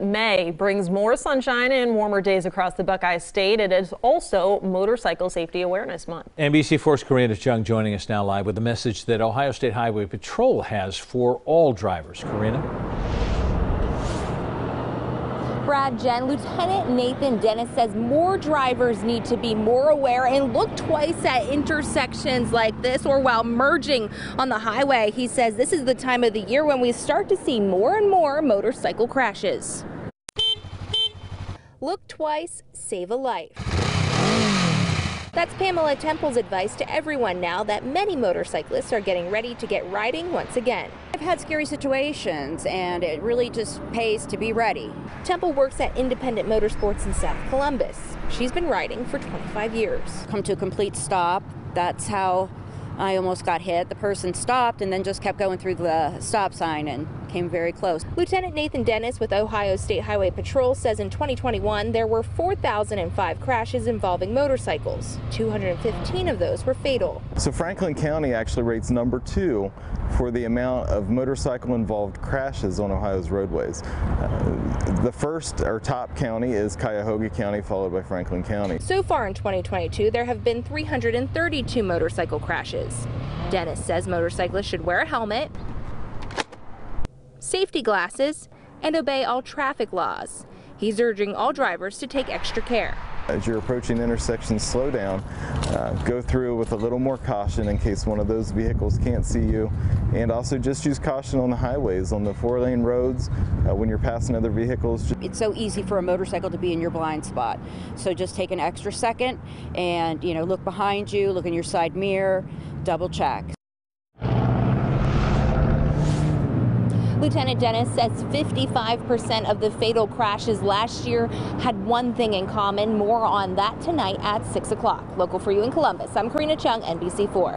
May brings more sunshine and warmer days across the Buckeye State. It is also Motorcycle Safety Awareness Month. NBC4's Karina Chung joining us now live with a message that Ohio State Highway Patrol has for all drivers. Karina? Brad Jen, Lieutenant Nathan Dennis says more drivers need to be more aware and look twice at intersections like this or while merging on the highway. He says this is the time of the year when we start to see more and more motorcycle crashes. Look twice, save a life. That's Pamela Temple's advice to everyone now that many motorcyclists are getting ready to get riding once again. I've had scary situations and it really just pays to be ready. Temple works at Independent Motorsports in South Columbus. She's been riding for 25 years. Come to a complete stop. That's how I almost got hit. The person stopped and then just kept going through the stop sign and came very close. Lieutenant Nathan Dennis with Ohio State Highway Patrol says in 2021 there were 4,005 crashes involving motorcycles. 215 of those were fatal. So Franklin County actually rates number two for the amount of motorcycle involved crashes on Ohio's roadways. Uh, the first or top county is Cuyahoga County followed by Franklin County. So far in 2022 there have been 332 motorcycle crashes. Dennis says motorcyclists should wear a helmet, safety glasses, and obey all traffic laws. He's urging all drivers to take extra care. As you're approaching intersections, slow down, uh, go through with a little more caution in case one of those vehicles can't see you, and also just use caution on the highways, on the four lane roads, uh, when you're passing other vehicles. It's so easy for a motorcycle to be in your blind spot. So just take an extra second and, you know, look behind you, look in your side mirror, double check. Lieutenant Dennis says 55% of the fatal crashes last year had one thing in common. More on that tonight at 6 o'clock. Local for you in Columbus, I'm Karina Chung, NBC4.